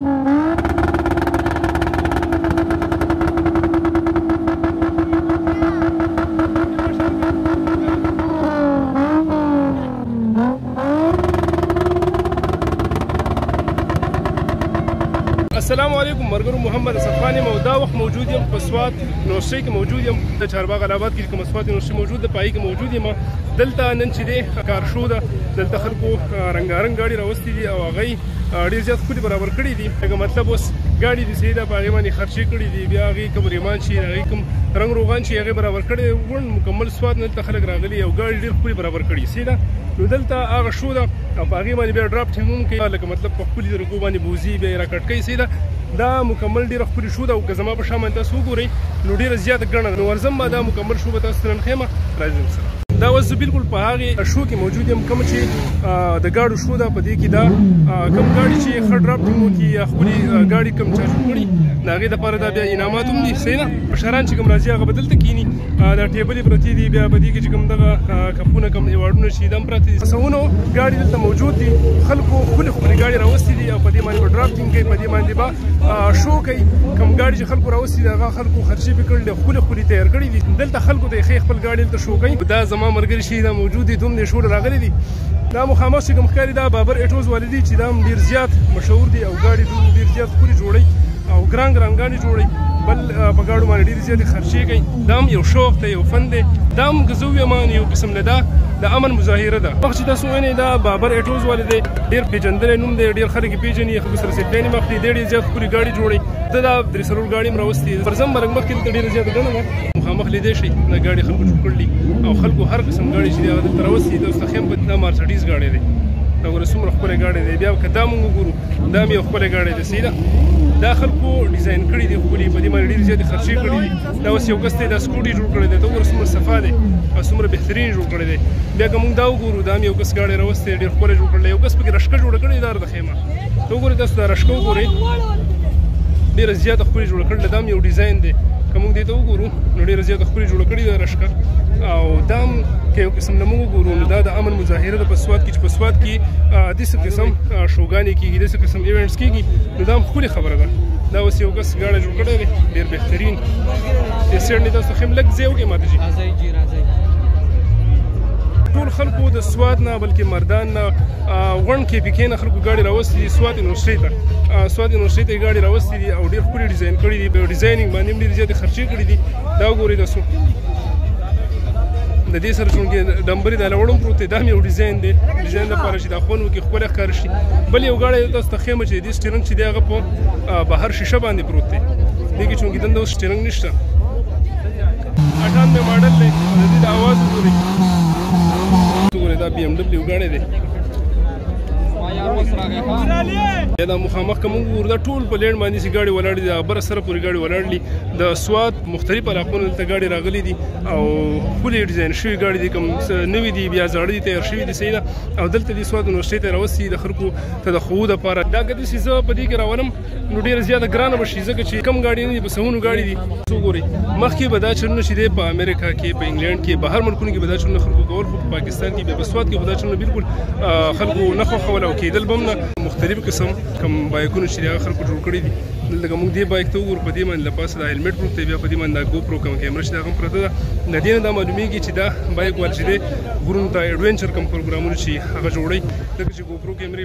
السلام علیکم مرګرو محمد صفان یم او دا وخت موجود یم په سوات نوسي کې موجود یم د چارباغ آباد کې کوم سوات نوسي موجود د پای کې موجود یم دلته نن چې د کار شو ده دلته خلکو رنگارنګ گاډي راوستي دي او هغه ډیر زیات خولي برابر کړی دي هغه مطلب اوس ګاډي دي سیدا په هغه باندې خرچې کړی دي بیا هغه کوم ریمان شي هغه کوم رنگ روغان شي هغه برابر کړی ون مکمل سواد نه تخلق راغلی او ګاډي ډیر خولي برابر کړی سیدا نو دلته هغه شو دا او په هغه باندې بیا ډراپ ټینګ هم کوي لکه مطلب په خپل درګو باندې بوزي بیا را کټ کوي سیدا دا مکمل ډیره خپل شو دا او که زما په شامل تاسو وګورئ نو ډیره زیاته ګڼه نو ورزم ما دا مکمل شو به تاسو نن خېمه راځم سره دا اوس زه بالکل په هغه شو کې موجود یم کوم چې د گاډو شو دا په دې کې دا کوم گاډي چې خړ ډراپ ټیمو کې یا خوري گاډي کوم چارج کړي دا غي د پاره دا بیا انعامات هم دي سینا مشران چې کوم راځي هغه بدل ته کینی دا ټیبل پرتی دي بیا په دې کې چې کوم دغه کپونه کوم ایوارډونه شي دم پرتی دي سونو گاډي دلته موجود دي خلکو خپل خپل گاډي راوستي دي او په دې باندې ډراپ ټیم کوي په دې باندې با شو کوي کوم گاډي چې خلکو راوستي دي هغه خلکو خرچې پې کړلې ښکلې ښکلې تیار کړي دي دلته خلکو ته یې ښې خپل ګاډي دلته شو کوي دا زما ملګري شي دا موجود دي دوم دې شول راغلي دي دا مخامخ چې کوم ښکاري دا بابر اټوز والي دي چې دا هم ډېر زیات مشهور دي او ګاډي دوم ډېر زیات ښکلي جوړوي او ګران ګران ګاډي جوړوي بل په ګاډو باندې ډېرې زیاتې خرچې کوي دا هم یو شوق دی یو فن دی دا هم که زه ووایم یو قسم نه ده د امن مظاهره ده مخ چې تاسو وینئ دا بابر اټوز والي دی ډېر پېژندلی نوم دی ډېر خلک یې پېژني خلکو سره سیلفیانې مخ دي ډېرې زیات ښکلې ګاډي جوړوي ته دا درې څلور ګاډي هم راوستي پر ځم مرګ مخکې دلته ډېره زیاته ګڼه ده مخامخ لیدی شي دا ګاډي خلکو جوړ کړي او خلکو هر قسم ګاډي چې هغه دلته راوستي د استخیم په دا مارسډیز ګاډی دی دا ګوره څومره ښکلی ګاډی دی بیا که دا مونږ وګورو دا هم یو ښکلی ګاډی دی سیده دا خلکو ډیزاین کړي دي ښکلي په دې باندې ډېرې زیاتې خرچې کړي دي دا اوس یو کس دی دا سکوټي جوړ کړی دی ته وګوره څومره صفا دی او څومره بهترین جوړ کړی دی بیا که مونږ دا وګورو دا هم یو کس ګاډی راوستی ډېر ښکلی جوړ کړی یو کس پکې رشکه جوړه کړې ده خیمه ته وګورئ تاسو دا رشکه وګورئ ډېره زیاته ښکلې جوړه کړې دا هم یو ډیزاین دی که موږ دې ته وګورو نو ډېره زیاته ښکلې جوړه کړې ده رشکه او دا هم که یو قسم نه موږ وګورو نو دا د امن مظاهره ده په سواد کې چې په سواد کې داسې قسم شوګانې کېږي داسې قسم ایونټس کېږي نو دا هم ښکلې خبره ده دا اوس یو کس ګاډی جوړ کړی دی ډېر بهترین اسټېنډ دی تاسو خیم لږ ځای وکړئ ماته جي ټول خلکو د سواد نه بلکې مردان نه غونډ کې پکې نه خلکو ګاډي راوستي دي سوات یونیورسيټي ته سوات یونیورسيټي ته ګاډي راوستي دي او ډېر ښکلي ډیزاین کړي دي په ډیزاینینګ باندې هم ډېرې زیاتې خرچې کړي دي دا وګورئ تاسو د دې سره چونکې ډمبري دا لوړم پروت دی دا هم یو ډیزاین دی ډیزاین لپاره چې دا خون وکړي ښکلی ښکار شي بل یو ګاډی تاسو ته ښیم چې د دې سټیرنګ چې دی هغه په بهر شیشه باندې پروت دی دې کې چونکې دنده اوس سټیرنګ نشته اټان مې ماډل دی د دې د اواز وګورئ وګورئ دا بي ام ډبلیو ګاډی دی دا مخامخ کوم ګور دا ټول په لړ باندې سي ګاډي ولاړ دي دا بر سره پوری ګاډي ولاړ دي د سواد مختلف علاقونو ته ګاډي راغلي دي او کلی ډیزاین شوی ګاډي دي کوم نوې دي بیا زړه دي تیار شوی دي سیدا او دلته دي سواد نو شته تر اوسې د خلکو ته د خو د پاره دا ګدي سي زه په دې کې راولم نو ډیر زیاته ګرانه بشي ځکه چې کم ګاډي نه دي په سونو ګاډي دي څو ګوري مخکې به دا چلونه شي په امریکا کې په انګلند کې بهر ملکونو کې به دا چلونه خلکو کول خو په پاکستان کې به بسواد کې خدا چلونه بالکل خلکو نه خو خول او کېدل بم نه مختلف قسم کم بایکونه چې هغه خلکو جوړ کړی دي دلته موږ دې بایک ته وګور په دې باندې لپاسه دا هیلمټ پروت دی بیا په دې باندې دا ګو پرو کوم کیمره چې دا هم پرته ده نه دې نه دا معلومیږي چې دا بایک ول چې دی غرونو ته ایډونچر کم پروګرامونه چې هغه جوړي دغه چې ګو پرو کیمرې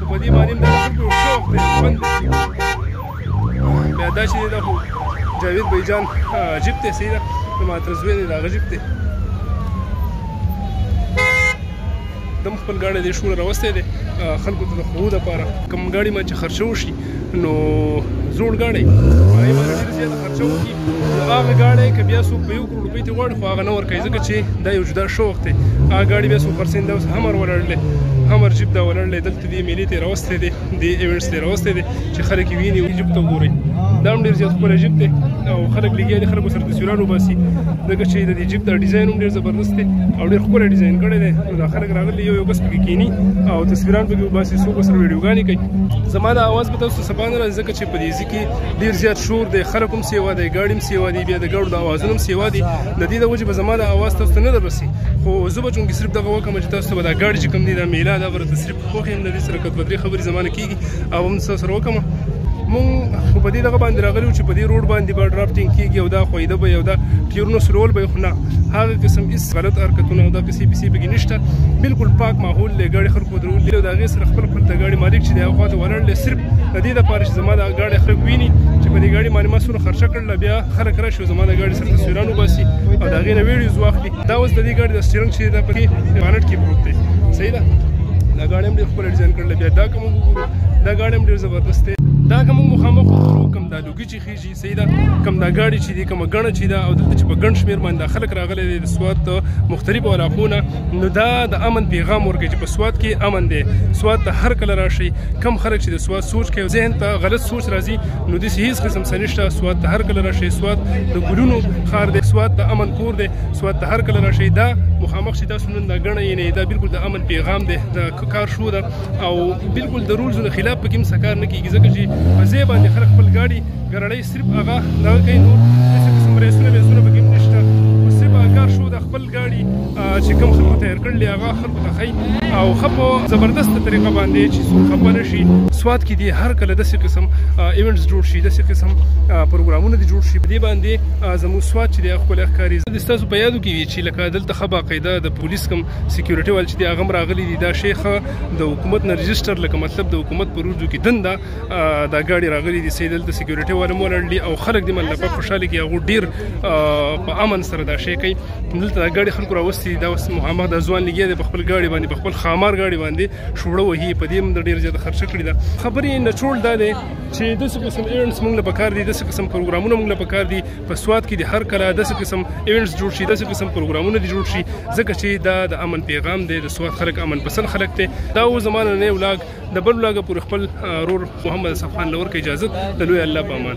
خو په دې باندې هم د خلکو شوق دی خوند دی بیا دا چې دا خو جاوید بای جان جیب ته صحیح ده د ماته زوی دی د هغه جیب دی دم خپل ګاډی د شور راوستی دی خلکو ته د خو دپاره کوم ګاډي ما چې خرچه وشي نو زوړ ګاډی په هغې باندې ډېره زیاته خرچه وکړي نو هغه ګاډی که بیا څوک په یو کروڑ روپۍ ته غواړي خو هغه نه ورکوي ځکه چې دا یو جدا شوق دی هغه ګاډي بیا څوک خرڅوي دا اوس همر ولاړ دی همر جیب دا ولاړ دی دلته دې میلې ته راوستی دی دې ایونټس ته راوستی دی چې خلک یې ویني جیب ته وګورئ دا هم ډېر زیات ښکلی جیب دی او خلک لګیا دي خلکو سره تصویران وباسي ځکه چې د دې جیب دا ډیزاین هم ډېر زبردست دی او ډېر ښکلی ډیزاین کړی دی نو دا خلک راغلي یو یو کس پکې کینی او تصویران پکې وباسي څوک سره ویډیوګانې کوي زما دا اواز به تاسو ته سبا نه راځي ځکه چې په دې کې ډیر زیات شور دی خلک هم سیوا دی ګاډي هم سیوا دی بیا د ګاډو د اوازونو هم سیوا دی د دې د وجې به زما د اواز تاسو ته نه دررسي خو زه به چونکې صرف دغه وکړم چې تاسو ته به دا ګاډي چې کوم دی دا میله دا به راته صرف خوښ یم د دې سره که دوه درې خبرې زما نه کېږي او هم ستاسو سره وکړم مونږ خو په دې دغه باندې راغلي چې په دې روډ باندې به ډرافټینګ کېږي او دا خویده به یو دا ټیرونه سرول به یې خو نه هغه قسم هیڅ غلط حرکتونه او دا قصې پیسې پکې نشته بالکل پاک ماحول دی ګاډي خلکو درول دی او د هغې سره خپل خپل د ګاډي مالک چې دی هغه خواته ولاړ دی صرف د دې لپاره چې زما د ګاډي خلک ویني چې په دې ګاډي باندې ما څونه خرچه کړله بیا خلک راشي او زما د ګاډي سره تصویران وباسي او د هغې نه ویډیوز واخلي دا اوس د دې ګاډي د سټیرنګ چې دا پکې وانټ کې پروت دی صحیح ده دا ګاډي هم ډېر ښکلی ډیزاین کړل بیا دا که موږ وګورو دا ګاډي هم ډېر زبردست دی دا که موږ مخامخ وګورو کوم دا لوګي چې خېژي صحیح ده کوم دا ګاډي چې دي کومه ګڼه چې ده او دلته چې په ګڼ شمېر باندې دا خلک راغلي دي د سوات مختلفو علاقو نه نو دا د امن پیغام ورکوي چې په سوات کې امن دی سوات ته هر کله راشي کم خلک چې د سوات سوچ کوي ذهن ته غلط سوچ راځي نو د هیڅ قسم څه نشته سوات ته هر کله راشي سوات د ګلونو ښار دی سوات ته امن کور دی سوات ته هر کله راشي دا مخامخ چې تاسو نن دا ګڼه یې نه دا بالکل د امن پیغام دی دا کار شو ده او بالکل د رولز خلاف پکې هم سکار نه کیږي ځکه چې په ځای باندې خلک خپل ګاډي ګرړی صرف هغه نه کوي نور هیڅ قسم ریسونه ویسونه پکې هم نشته خو صرف هغه کار شو د خپل ګاډي چې کوم خلکو تیار کړل هغه خلکو ته ښایي او ښه په زبردسته طریقه باندې چې څوک خفه نه شي سواد کې دي هر کله داسې قسم ایونټس جوړ شي داسې قسم پروګرامونه دي جوړ شي په دې باندې زموږ سواد چې د خپل ښکاری د ستاسو په یادو کې چې لکه دلته خبا قاعده د پولیس کم سکیورټي وال چې دی هغه راغلي دي دا شیخ د حکومت نه رجستر لکه مطلب د حکومت پر وردو کې دنده دا ګاډي راغلي دي سې دلته سکیورټي وال مو لړلي او خلک دې مطلب خوشاله کې هغه ډیر په امن سره دا شی کوي دلته دا ګاډي خلکو راوستي دا اوس محمد د ځوان لګي د خپل ګاډي باندې په خپل خامار ګاډي باندې شوړه وهي په دې هم ډیر زیات خرچه کړی دا خبرې نچول دا دی چې د څه قسم ایونټس موږ له پکار دي د څه قسم پروګرامونه موږ له پکار دي په سوات کې د هر کله داسې قسم ایونټس جوړ شي داسې قسم پروګرامونه دي جوړ شي ځکه چې دا د امن پیغام دی د سوات خلک امن پسند خلک دي دا و زمانه نه ولاګ د بل ولاګ پر خپل رور محمد اصف خان لور کې اجازه د لوی الله په امان